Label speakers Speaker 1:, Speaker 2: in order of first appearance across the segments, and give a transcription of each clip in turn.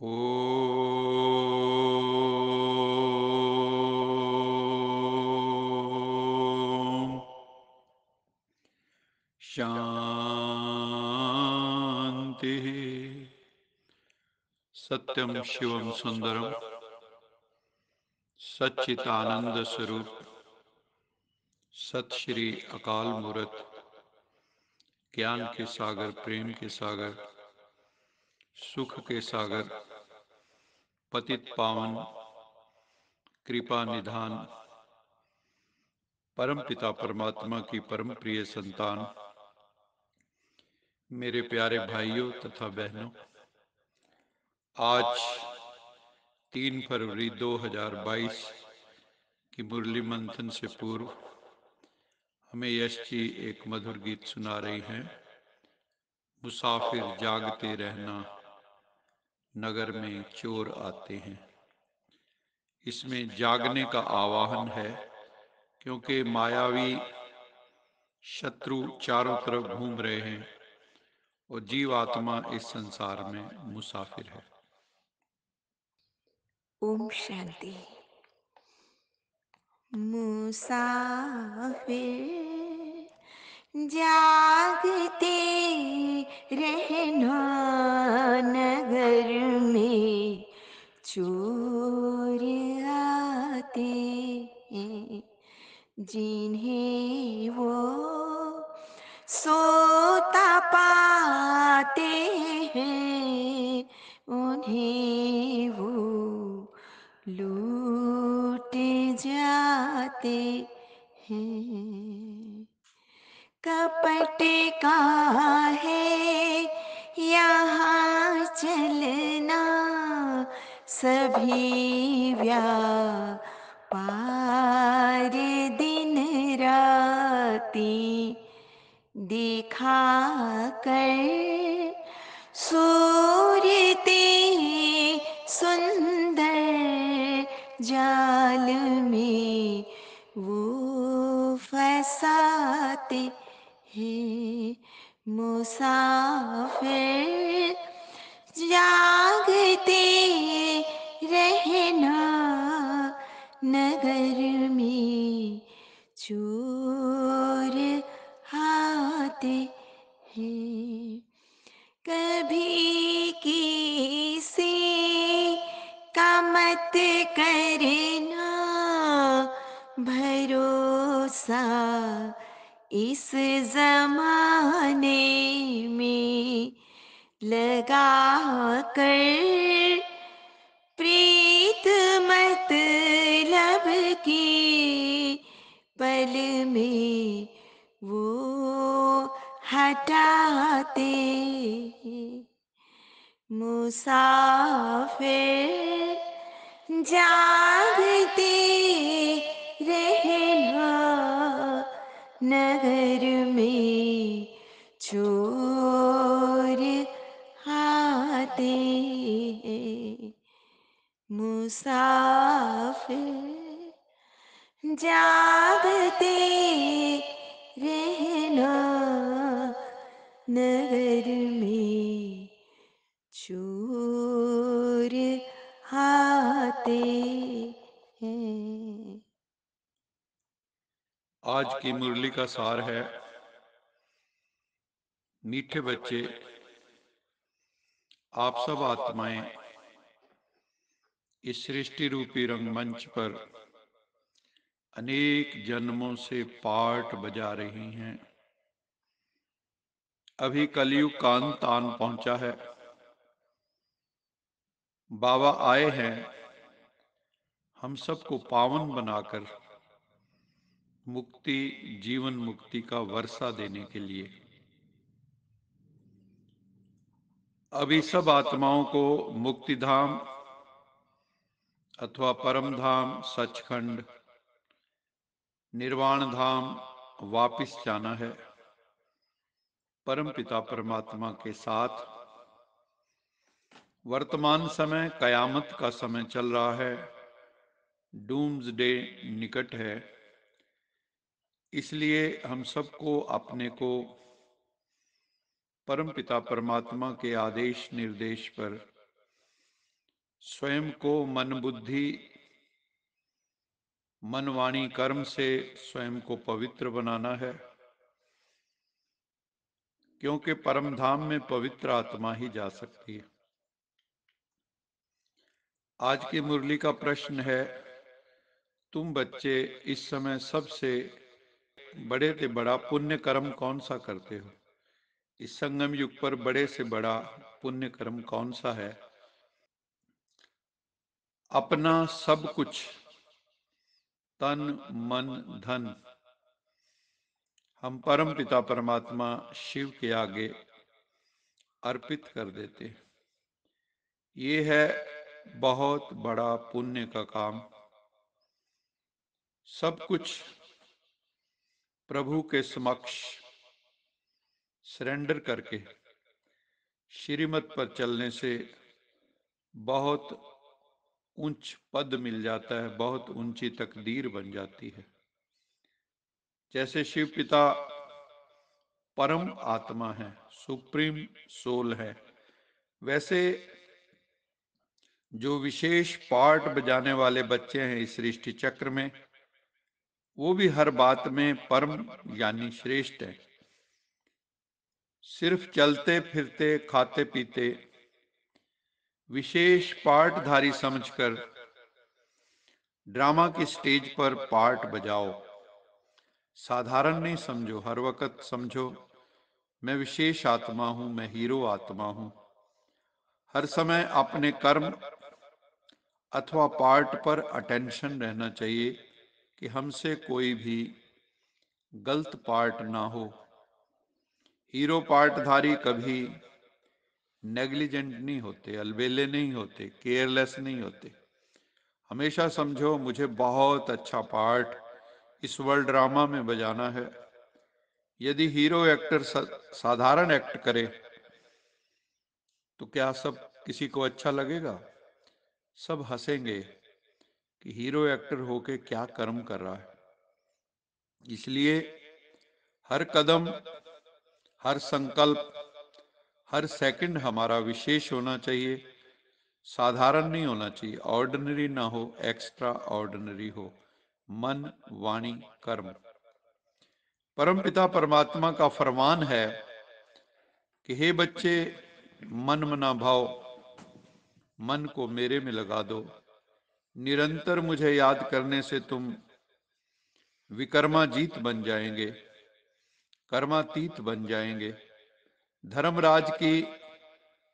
Speaker 1: ॐ शान्तिः सत्यं शिवं सुंदरम सच्चिदानंद स्वरूप सत श्री अकाल मूर्त ज्ञान के सागर, प्रेम के सागर, सुख के सागर पतित पावन कृपा निधान, परम पिता परमात्मा की परम प्रिय संतान, मेरे प्यारे भाइयों तथा बहनों, आज तीन फरवरी 2022 की मुरली मंथन से पूर्व हमें यश जी एक मधुर गीत सुना रही हैं। मुसाफिर जागते रहना। नगर में चोर आते हैं। इसमें जागने का आवाहन है क्योंकि मायावी शत्रु चारों तरफ़ घूम रहे हैं और जीवात्मा इस संसार में मुसाफिर है।
Speaker 2: ओम शांति। मुसाफिर जागते रहना नगर में चोर आते जिन्हें सभी व्यापार दिन राती दिखा कर सूरते सुंदर जाल में वो फसाते हैं। मुसाफिर जागते हटाते मुसाफिर जागते रहना नगर में चोर आते। मुसाफिर जागते रहना नगर में चोर आते हैं।
Speaker 1: आज की मुरली का सार है। मीठे बच्चे, आप सब आत्माएँ, इस सृष्टि रूपी रंगमंच पर अनेक जन्मों से पाठ बजा रही हैं। अभी कलयुग का अंत आन पहुँचा है। बाबा आए हैं। हम सबको पावन बनाकर मुक्ति, जीवन मुक्ति का वर्षा देने के लिए। अभी सब आत्माओं को मुक्ति धाम अथवा परम धाम सचखंड निर्वाण धाम वापिस जाना है। परम पिता परमात्मा के साथ। वर्तमान समय कयामत का समय चल रहा है। डूम्स डे निकट है। इसलिए हम सबको अपने को परम पिता परमात्मा के आदेश निर्देश पर स्वयं को मन बुद्धि मनवाणी कर्म से स्वयं को पवित्र बनाना है। क्योंकि परम धाम में पवित्र आत्मा ही जा सकती है। आज की मुरली का प्रश्न है, तुम बच्चे इस समय सबसे बड़े से बड़ा पुण्य कर्म कौन सा करते हो? इस संगम युग पर बड़े से बड़ा पुण्य कर्म कौन सा है? अपना सब कुछ, तन, मन, धन हम परम पिता परमात्मा शिव के आगे अर्पित कर देते ये है बहुत बड़ा पुण्य का काम। सब कुछ प्रभु के समक्ष सरेंडर करके श्रीमत पर चलने से बहुत ऊंच पद मिल जाता है, बहुत ऊँची तकदीर बन जाती है। जैसे शिव पिता परम आत्मा है, सुप्रीम सोल है। वैसे जो विशेष पार्ट बजाने वाले बच्चे हैं इस सृष्टि चक्र में, वो भी हर बात में परम यानी श्रेष्ठ है। सिर्फ़ चलते, फिरते, खाते, पीते, विशेष पार्टधारी समझकर, ड्रामा की स्टेज पर पार्ट बजाओ। साधारण नहीं समझो, हर वक्त समझो। मैं विशेष आत्मा हूँ, मैं हीरो आत्मा हूँ। हर समय अपने कर्म अथवा पार्ट पर अटेंशन रहना चाहिए कि हमसे कोई भी गलत पार्ट ना हो। हीरो पार्टधारी कभी नेग्लिजेंट नहीं होते, अलबेले नहीं होते केयरलेस नहीं होते। हमेशा समझो, मुझे बहुत अच्छा पार्ट इस वर्ल्ड ड्रामा में बजाना है। यदि हीरो एक्टर साधारण एक्ट करे तो क्या सब किसी को अच्छा लगेगा? सब हंसेंगे कि हीरो एक्टर होके क्या कर्म कर रहा है। इसलिए हर कदम, हर संकल्प, हर सेकंड हमारा विशेष होना चाहिए। साधारण नहीं होना चाहिए। ऑर्डिनरी ना हो एक्स्ट्रा ऑर्डिनरी हो। मन, वाणी, कर्म। परमपिता परमात्मा का फरमान है कि हे बच्चे, मन मना भाव मन को मेरे में लगा दो। निरंतर मुझे याद करने से तुम विकर्माजीत बन जाएँगे, कर्मातीत बन जाएँगे, धर्मराज की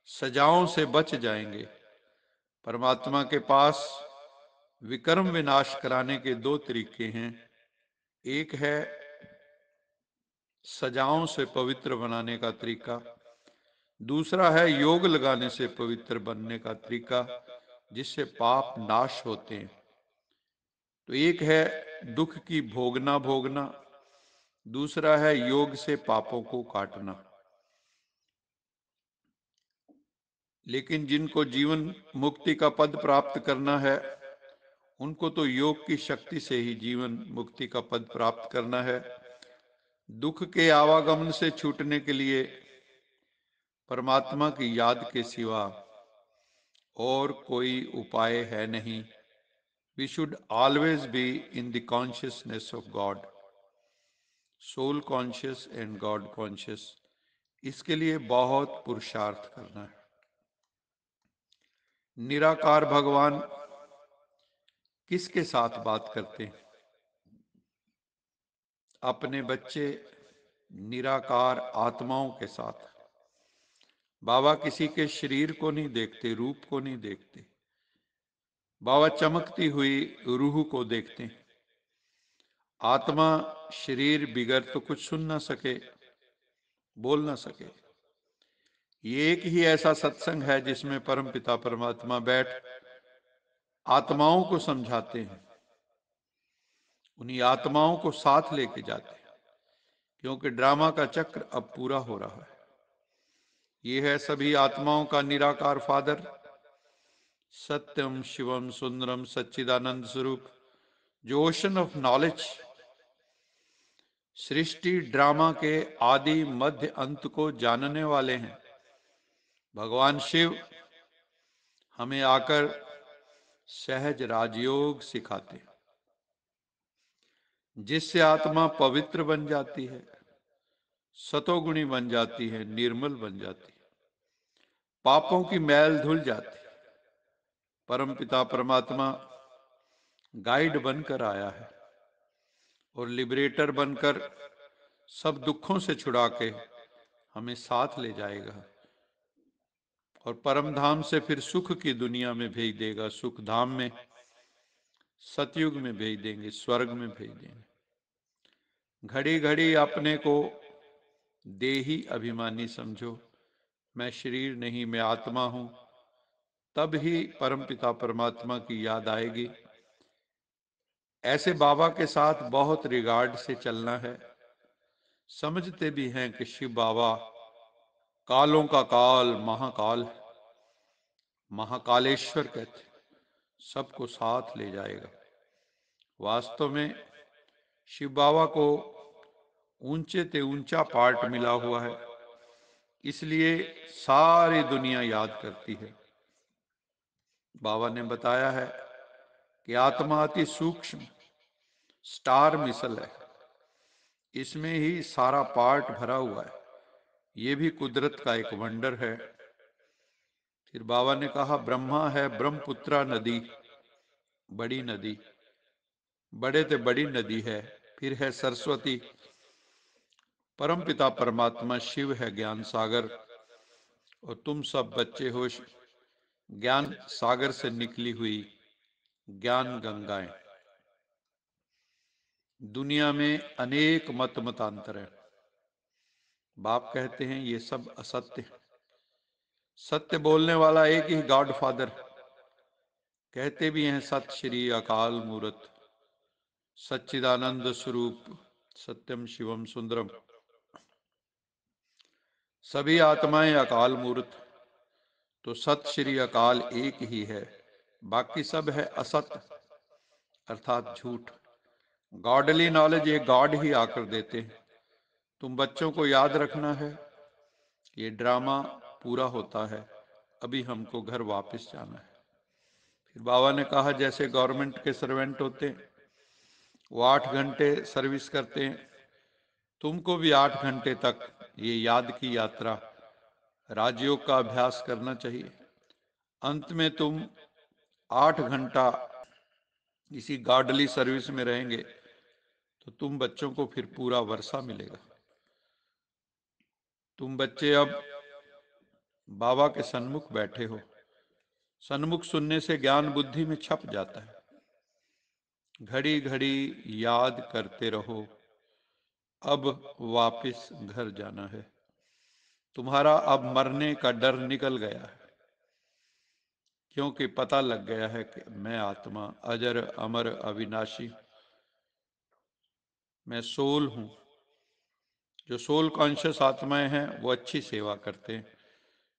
Speaker 1: सजाओं से बच जाएँगे। परमात्मा के पास विक्रम विनाश कराने के दो तरीके हैं। एक है सजाओं से पवित्र बनाने का तरीका। दूसरा है योग लगाने से पवित्र बनने का तरीका, जिससे पाप नाश होते हैं। तो एक है दुख की भोगना भोगना। दूसरा है योग से पापों को काटना। लेकिन जिनको जीवन मुक्ति का पद प्राप्त करना है उनको तो योग की शक्ति से ही जीवन मुक्ति का पद प्राप्त करना है। दुख के आवागमन से छूटने के लिए परमात्मा की याद के सिवा और कोई उपाय है नहीं। We should always be in the consciousness of God soul conscious and God conscious इसके लिए बहुत पुरुषार्थ करना है। निराकार भगवान किसके साथ बात करते हैं? अपने बच्चे निराकार आत्माओं के साथ। बाबा किसी के शरीर को नहीं देखते, रूप को नहीं देखते। बाबा चमकती हुई रूह को देखते हैं। आत्मा, शरीर बिगड़ तो कुछ सुन ना सके, बोल ना सके। ये एक ही ऐसा सत्संग है जिसमें परम पिता परमात्मा बैठ आत्माओं को समझाते हैं। उन्हीं आत्माओं को साथ लेके जाते हैं, क्योंकि ड्रामा का चक्र अब पूरा हो रहा है। ये है सभी आत्माओं का निराकार फादर। सत्यम, शिवम, सुंदरम, सच्चिदानंद स्वरूप, जो ओशन ऑफ़ नॉलेज सृष्टि, ड्रामा के आदि मध्य अंत को जानने वाले हैं। भगवान शिव हमें आकर सहज राजयोग सिखाते हैं। जिससे आत्मा पवित्र बन जाती है, सतोगुणी बन जाती है, निर्मल बन जाती है। पापों की मैल धुल जाती है। परम पिता परमात्मा गाइड बनकर आया है और लिबरेटर बनकर सब दुखों से छुड़ा के हमें साथ ले जाएगा। और परम धाम से फिर सुख की दुनिया में भेज देगा। सुख धाम में, सतयुग में भेज देंगे, स्वर्ग में भेज देंगे। घड़ी घड़ी अपने को देही अभिमानी समझो। मैं शरीर नहीं, मैं आत्मा हूँ। तब ही परम पिता परमात्मा की याद आएगी। ऐसे बाबा के साथ बहुत रिगार्ड से चलना है। समझते भी हैं कि शिव बाबा कालों का काल महाकाल महाकालेश्वर कहते सबको साथ ले जाएगा। वास्तव में शिव बाबा को ऊँचे ते ऊँचा पार्ट मिला हुआ है, इसलिए सारी दुनिया याद करती है। बाबा ने बताया है कि आत्मा अति सूक्ष्म, स्टार मिसल है। इसमें ही सारा पार्ट भरा हुआ है। ये भी कुदरत का एक वंडर है। फिर बाबा ने कहा, ब्रह्मा है ब्रह्मपुत्रा नदी, बड़ी नदी। बड़े ते बड़ी नदी है, फिर है सरस्वती। परम पिता परमात्मा शिव है ज्ञान सागर, और तुम सब बच्चे हो ज्ञान सागर से निकली हुई ज्ञान गंगाएँ। दुनिया में अनेक मत मतांतर है। बाप कहते हैं, ये सब असत्य सत्य बोलने वाला एक ही गॉड फादर कहते भी हैं, सत श्री अकाल मूर्त, सच्चिदानंद स्वरूप, सत्यम शिवम सुंदरम। सभी आत्माएँ अकाल मूर्त तो सत श्री अकाल एक ही है। बाकी सब है असत, अर्थात झूठ। गॉडली नॉलेज ये गॉड ही आकर देते हैं। तुम बच्चों को याद रखना है, ये ड्रामा पूरा होता है, अभी हमको घर वापस जाना है। फिर बाबा ने कहा, जैसे गवर्नमेंट के सर्वेंट होते हैं, वो आठ घंटे सर्विस करते हैं, तुमको भी आठ घंटे तक ये याद की यात्रा, राजयोग का अभ्यास करना चाहिए। अंत में तुम आठ घंटा इसी गार्डली सर्विस में रहेंगे तो तुम बच्चों को फिर पूरा वर्षा मिलेगा। तुम बच्चे अब बाबा के सन्मुख बैठे हो। सन्मुख सुनने से ज्ञान बुद्धि में छप जाता है। घड़ी घड़ी याद करते रहो, अब वापस घर जाना है। तुम्हारा अब मरने का डर निकल गया है, क्योंकि पता लग गया है कि मैं आत्मा, अजर, अमर, अविनाशी, मैं सोल हूँ। जो सोल कॉन्शियस आत्माएँ हैं, वो अच्छी सेवा करते हैं।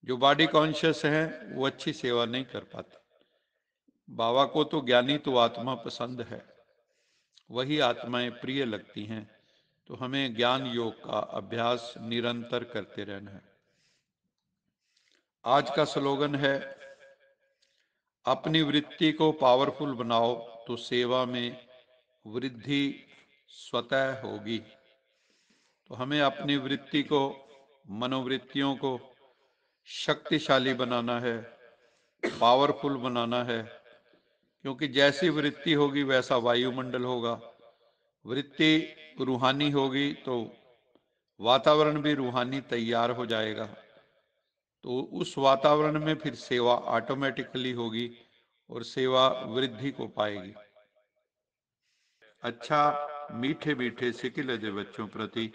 Speaker 1: जो बॉडी कॉन्शियस हैं, वो अच्छी सेवा नहीं कर पाते। बाबा को तो ज्ञानी तो आत्मा पसंद है। वही आत्माएँ प्रिय लगती हैं। तो हमें ज्ञान योग का अभ्यास निरंतर करते रहना है। आज का स्लोगन है, अपनी वृत्ति को पावरफुल बनाओ तो सेवा में वृद्धि स्वतः होगी। तो हमें अपनी वृत्ति को, मनोवृत्तियों को शक्तिशाली बनाना है पावरफुल बनाना है। क्योंकि जैसी वृत्ति होगी, वैसा वायुमंडल होगा। वृत्ति रूहानी होगी तो वातावरण भी रूहानी तैयार हो जाएगा। तो उस वातावरण में फिर सेवा ऑटोमेटिकली होगी और सेवा वृद्धि को पाएगी। अच्छा मीठे मीठे सिकिल दे बच्चों प्रति।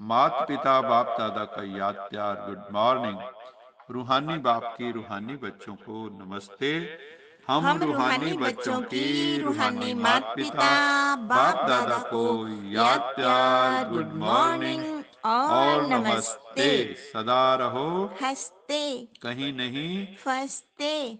Speaker 1: मात पिता बाप दादा का याद प्यार गुड मॉर्निंग रूहानी बाप की रूहानी बच्चों को नमस्ते। हम, हम रूहानी बच्चों की रूहानी मात पिता बाप दादा को याद प्यार गुड मॉर्निंग और नमस्ते। सदा रहो।
Speaker 2: हँसते।
Speaker 1: कहीं नहीं।
Speaker 2: फंसते।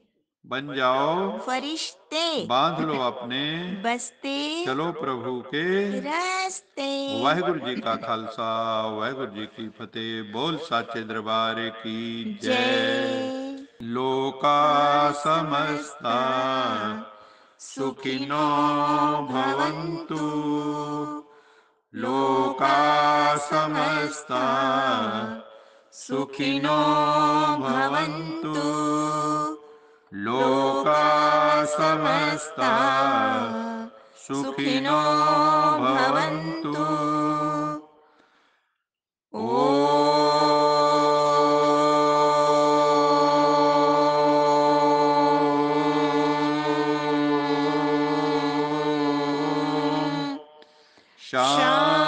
Speaker 1: बन जाओ।
Speaker 2: फरिश्ते।
Speaker 1: बाँध लो अपने।
Speaker 2: बसते।
Speaker 1: चलो प्रभु के।
Speaker 2: रास्ते।
Speaker 1: वाहेगुरु जी का खालसा वाहेगुरु जी की फतेह। बोल साचे दरबार की जय। लोका समस्ता सुखिनो भवंतु लोका समस्ता सुखिनो भवंतु लोका समस्ता सुखिनो भवन्तु Shanti.